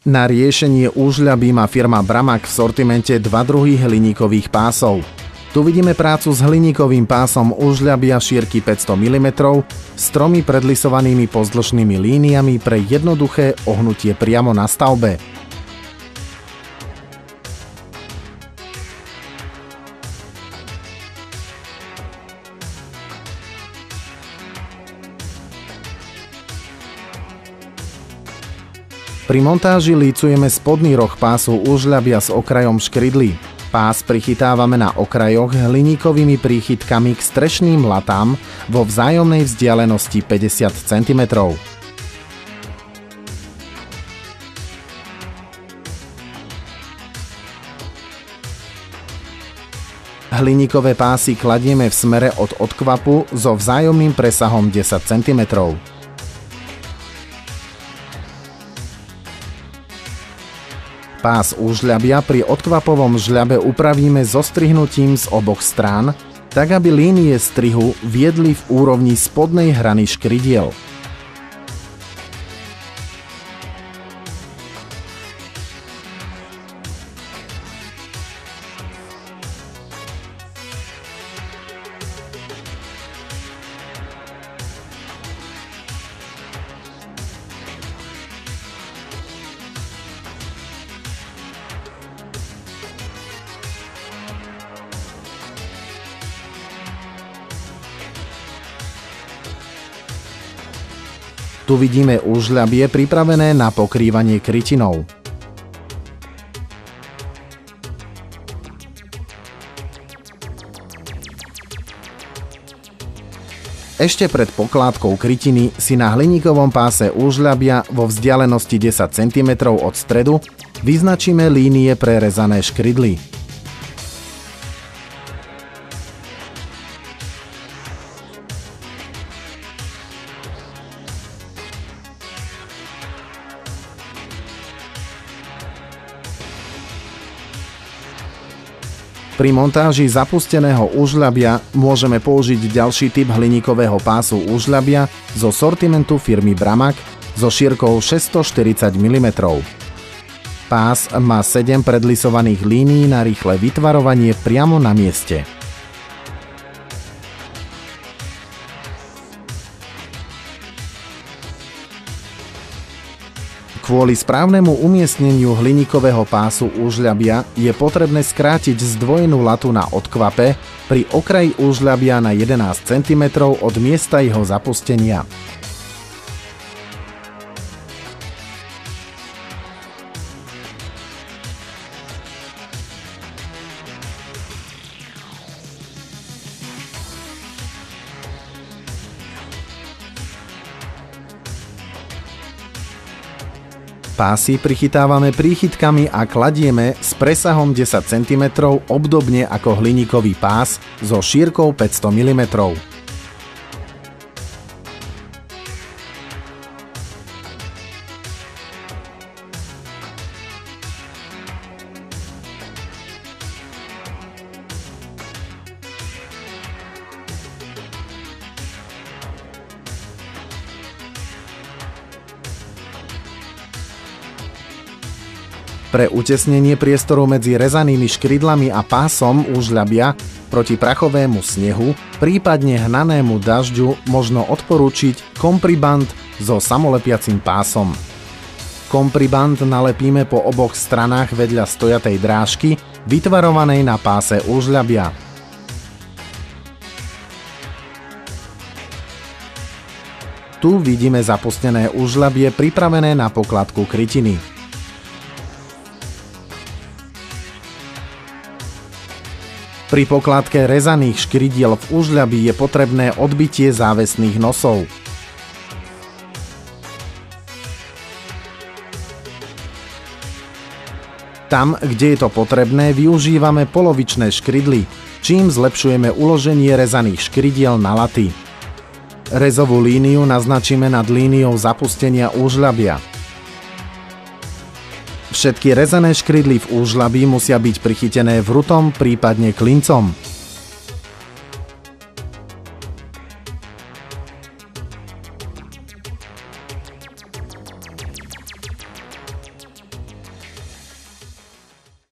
Na riešenie úžľaby má firma Bramak v sortimente dva druhy hliníkových pásov. Tu vidíme prácu s hliníkovým pásom úžľabia šírky 500 mm s tromi predlisovanými pozdĺžnými líniami pre jednoduché ohnutie priamo na stavbe. Pri montáži lícujeme spodný roh pásu užľabia s okrajom škrydly. Pás prichytávame na okrajoch hliníkovými príchytkami k strešným latám vo vzájomnej vzdialenosti 50 cm. Hliníkové pásy kladieme v smere od odkvapu so vzájomným presahom 10 cm. Pás úžľabia pri odkvapovom žľabe upravíme zostrihnutím z oboch strán, tak aby línie strihu viedli v úrovni spodnej hrany škridiel. Tu vidíme užľabie pripravené na pokrývanie krytinou. Ešte pred pokládkou krytiny si na hliníkovom páse úžľabia vo vzdialenosti 10 cm od stredu vyznačíme línie pre rezané škrydly. Pri montáži zapusteného užľabia môžeme použiť ďalší typ hliníkového pásu užľabia zo sortimentu firmy Bramak so šírkou 640 mm. Pás má 7 predlisovaných línií na rýchle vytvarovanie priamo na mieste. Kvôli správnemu umiestneniu hliníkového pásu úžľabia je potrebné skrátiť zdvojenú latu na odkvape pri okraji úžľabia na 11 cm od miesta jeho zapustenia. Pásy prichytávame príchytkami a kladieme s presahom 10 cm obdobne ako hliníkový pás so šírkou 500 mm. Pre utesnenie priestoru medzi rezanými škrydlami a pásom úžľabia proti prachovému snehu, prípadne hnanému dažďu možno odporúčiť kompriband so samolepiacim pásom. Kompriband nalepíme po oboch stranách vedľa stojatej drážky, vytvarovanej na páse úžľabia. Tu vidíme zapustené úžľabie pripravené na pokladku krytiny. Pri pokladke rezaných škrydiel v užľabi je potrebné odbitie závesných nosov. Tam, kde je to potrebné, využívame polovičné škrydly, čím zlepšujeme uloženie rezaných škrydiel na laty. Rezovú líniu naznačíme nad líniou zapustenia úžľabia. Všetky rezané škrydly v úžlabi musia byť prichytené vrutom, prípadne klincom.